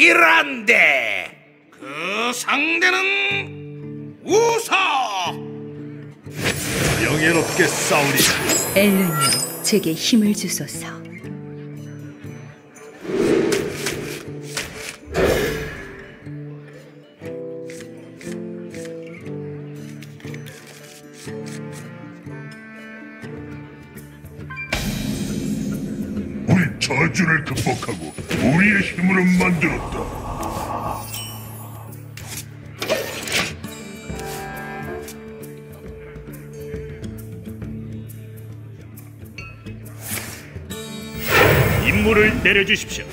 히란데. 그 상대는 우서. 명예롭게 싸우리라. 엘른이여 제게 힘을 주소서 저주를 극복하고 우리의 힘으로 만들었다. 임무를 내려주십시오.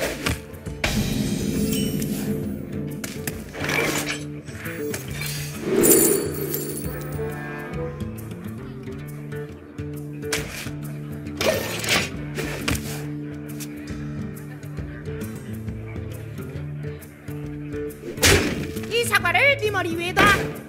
sakare di mari weda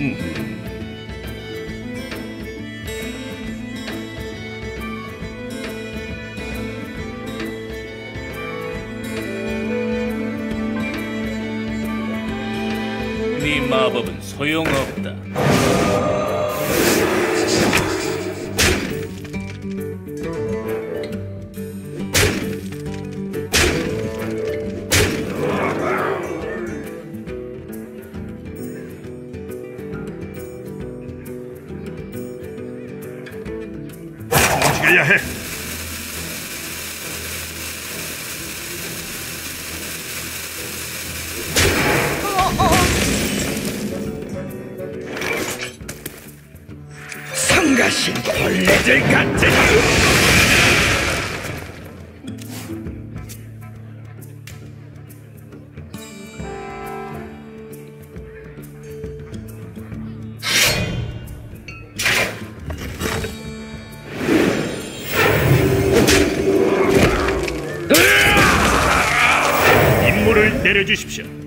네 마법은 소용없다 움직여야 해. 성가신 벌레들 같으 니 임무를 내려주십시오.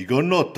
이건 어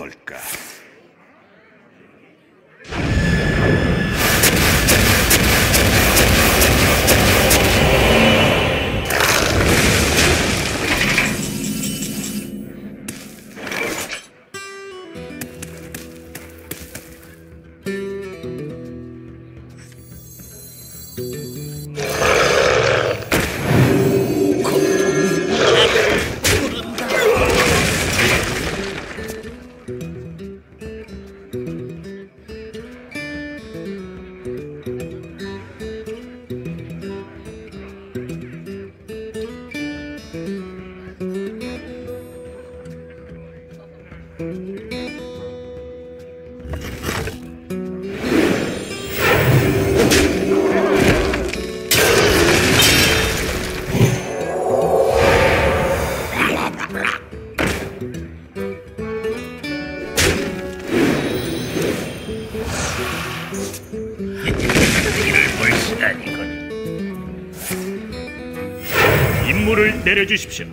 내려주십시오.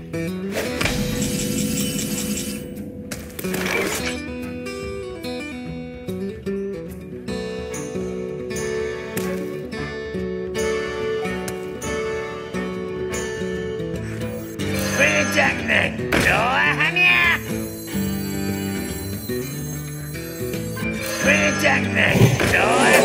불장난 좋아하냐? 불장난 좋아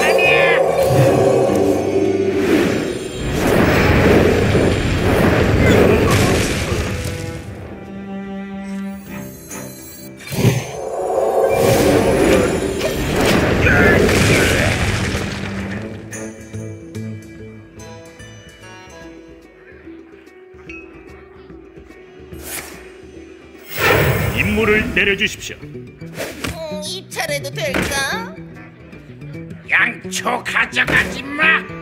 임무를 내려주십시오. 음, 이 차례도 될까? 양초 가져가지 마.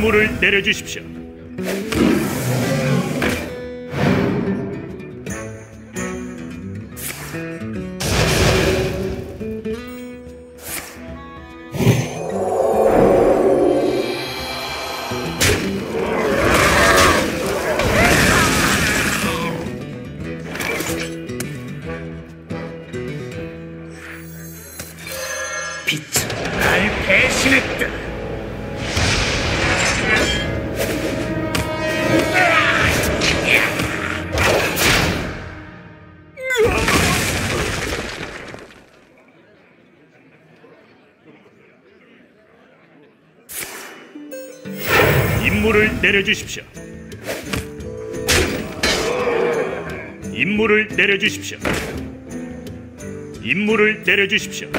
임무를 내려주십시오. 내려주십시오. 임무를 내려주십시오. 임무를 내려주십시오.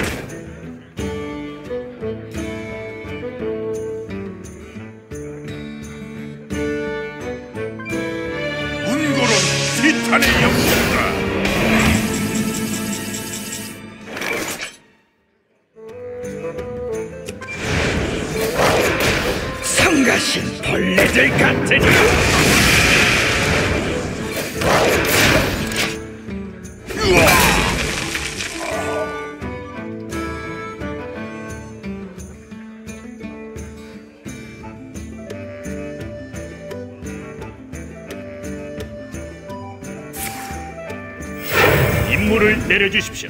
벌레들 같으니 임무를 내려주십시오.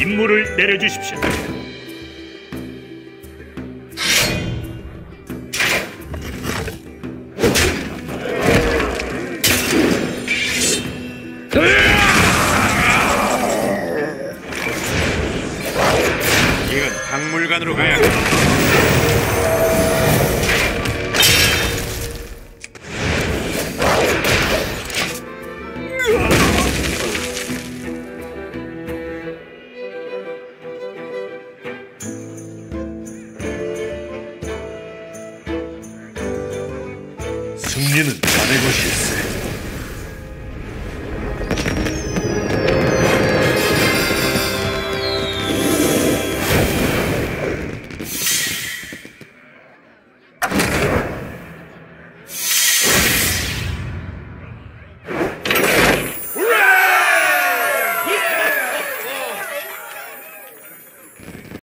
임무를 내려주십시오. 이건 박물관으로 가야